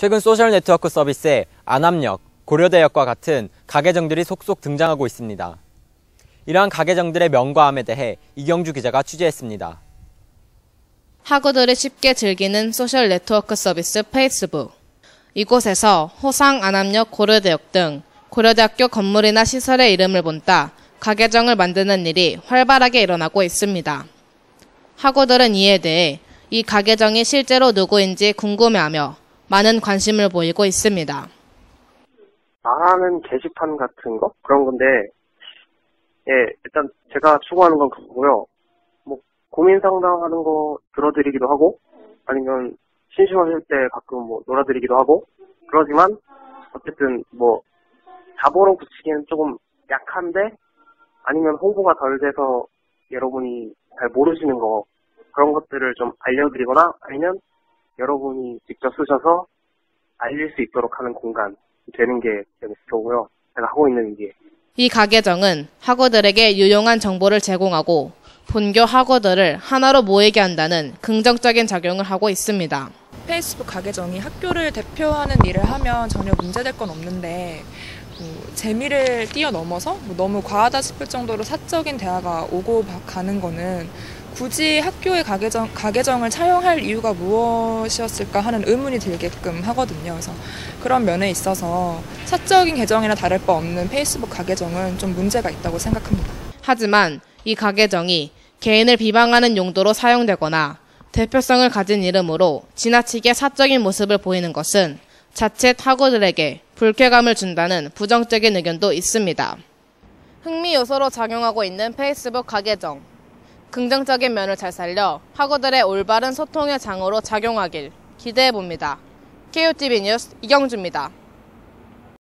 최근 소셜 네트워크 서비스에 안암역, 고려대역과 같은 가계정들이 속속 등장하고 있습니다. 이러한 가계정들의 명과 암에 대해 이경주 기자가 취재했습니다. 학우들이 쉽게 즐기는 소셜 네트워크 서비스 페이스북. 이곳에서 호상, 안암역, 고려대역 등 고려대학교 건물이나 시설의 이름을 본따 가계정을 만드는 일이 활발하게 일어나고 있습니다. 학우들은 이에 대해 이 가계정이 실제로 누구인지 궁금해하며 많은 관심을 보이고 있습니다. 말하는 게시판 같은 거? 그런 건데, 예, 일단 제가 추구하는 건 그거고요. 뭐, 고민 상담하는 거 들어드리기도 하고, 아니면 심심하실 때 가끔 뭐 놀아드리기도 하고, 그러지만, 어쨌든 뭐, 자보로 붙이기엔 조금 약한데, 아니면 홍보가 덜 돼서 여러분이 잘 모르시는 거, 그런 것들을 좀 알려드리거나, 아니면 여러분이 직접 쓰셔서 알릴 수 있도록 하는 공간 되는 게제 목표고요. 제가 하고 있는 일이에요. 이 가계정은 학우들에게 유용한 정보를 제공하고 본교 학우들을 하나로 모이게 한다는 긍정적인 작용을 하고 있습니다. 페이스북 가계정이 학교를 대표하는 일을 하면 전혀 문제될 건 없는데 뭐 재미를 뛰어넘어서 뭐 너무 과하다 싶을 정도로 사적인 대화가 오고 가는 거는 굳이 학교의 가계정, 가계정을 차용할 이유가 무엇이었을까 하는 의문이 들게끔 하거든요. 그래서 그런 면에 있어서 사적인 계정이나 다를 바 없는 페이스북 가계정은 좀 문제가 있다고 생각합니다. 하지만 이 가계정이 개인을 비방하는 용도로 사용되거나 대표성을 가진 이름으로 지나치게 사적인 모습을 보이는 것은 자칫 학우들에게 불쾌감을 준다는 부정적인 의견도 있습니다. 흥미 요소로 작용하고 있는 페이스북 가계정. 긍정적인 면을 잘 살려 학우들의 올바른 소통의 장으로 작용하길 기대해 봅니다. KOTV 뉴스 이경주입니다.